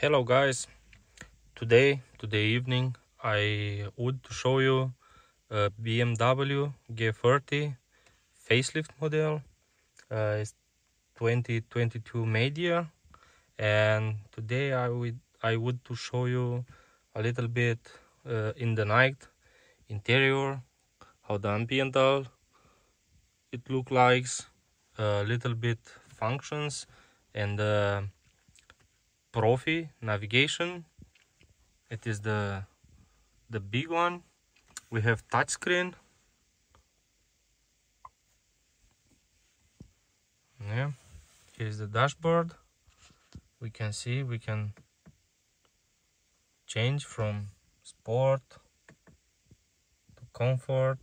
hello guys. Today today evening i would show you a bmw g30 facelift model. Uh, it's 2022 made year and today i would i would to show you a little bit uh, in the night interior how the ambiental it look like a little bit functions and uh, Profi navigation. It is the the big one. We have touchscreen. Yeah, here's the dashboard. We can see we can change from sport to comfort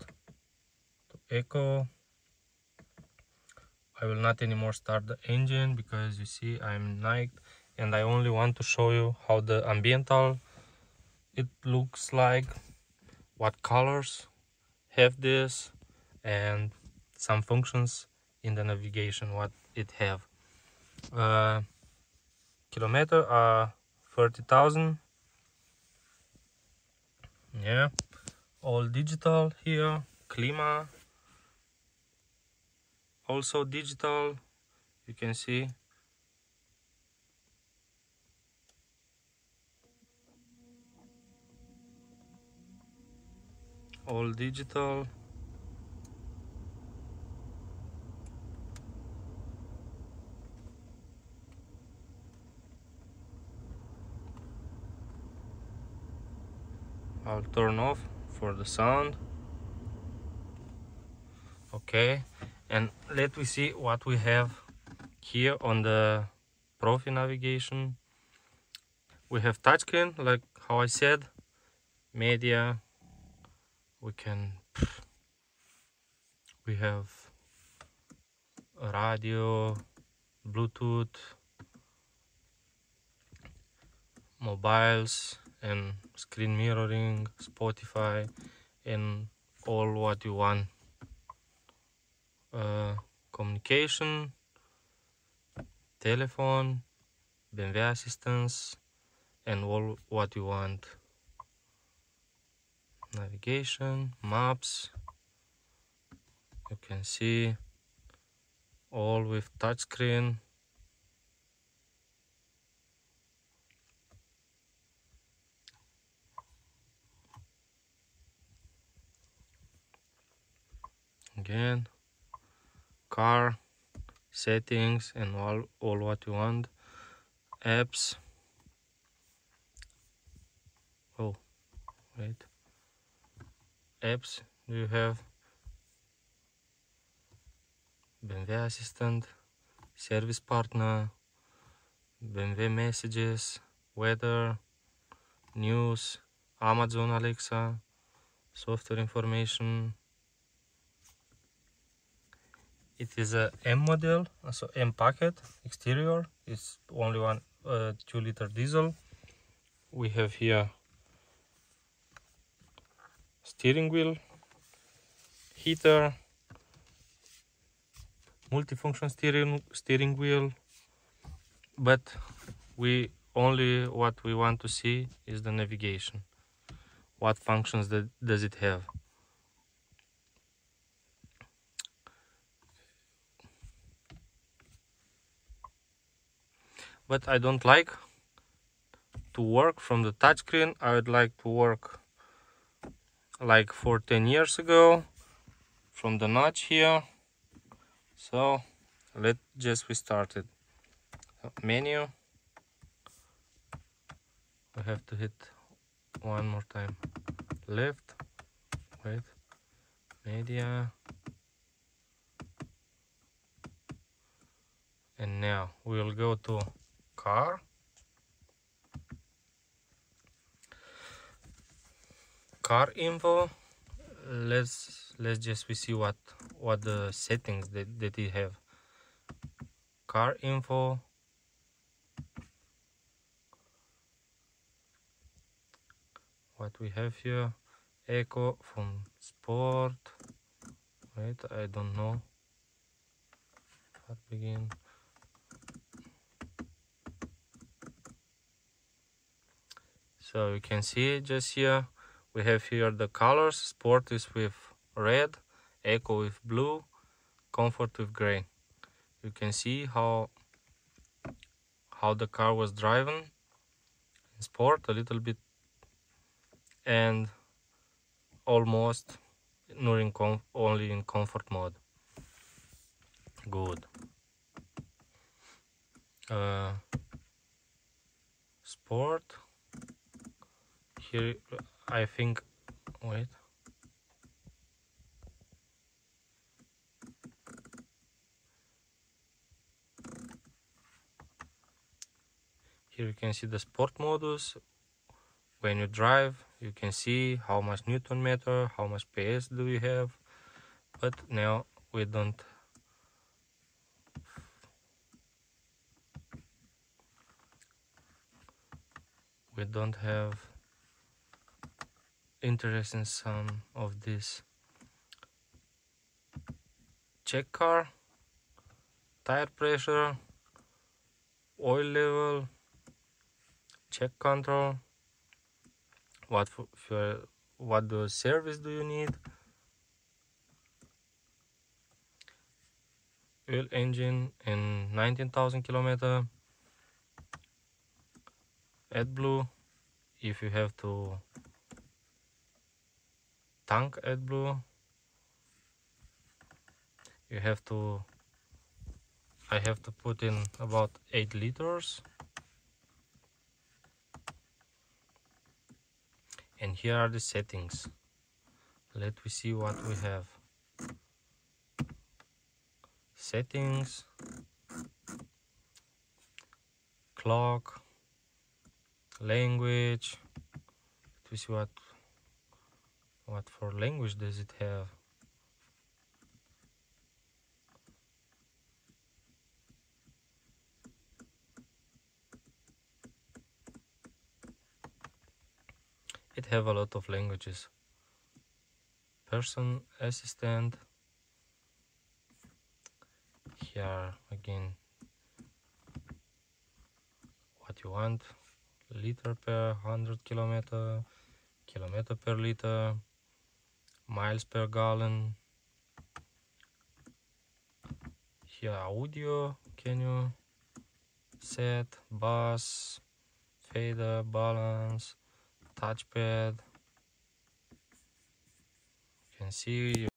to eco. I will not anymore start the engine because you see I'm night and I only want to show you how the ambiental it looks like what colors have this and some functions in the navigation what it have. Uh, kilometer are uh, 30,000 yeah. All digital here klima also digital. You can see all digital. I'll turn off for the sound. Okay and let me see what we have here on the Profi navigation. We have touchscreen like how I said media we can we have radio bluetooth mobiles and screen mirroring spotify and all what you want. Uh, communication telephone BMW assistance and all what you want navigation maps. You can see all with touchscreen again car settings and all all what you want. Apps. Oh wait apps do you have? BMW assistant service partner BMW messages weather news Amazon Alexa software information. It is a M model so M packet exterior. It's only one uh, two liter diesel. We have here steering wheel heater multifunction steering steering wheel. But we only what we want to see is the navigation. What functions that does it have? But I don't like to work from the touchscreen. I would like to work like for 10 years ago from the notch here. So let's just restart it. Menu. We have to hit one more time. Left wait media and now we'll go to car car info let's let's just we see what what the settings that, that you have. Car info. What we have here eco from sport. Wait i don't know. Begin? So you can see just here we have here the colors sport is with red eco with blue comfort with gray. You can see how how the car was driven in sport a little bit. And almost in only in comfort mode. Good. Uh, sport. Here I think wait. Here you can see the sport modus. When you drive you can see how much newton meter how much ps do you have. But now we don't we don't have interest in some of this. Check car tire pressure oil level check control. What for, for what the service do you need? Oil engine in 19,000 kilometer. AdBlue if you have to tank AdBlue you have to I have to put in about 8 liters. And here are the settings. Let me see what we have. Settings. Clock. Language. Let me see what what for language does it have? It have a lot of languages. Person assistant. Here again. What you want. Liter per 100 kilometer. Kilometer per liter miles per gallon. Here audio. Can you set bass fader balance touchpad? You can see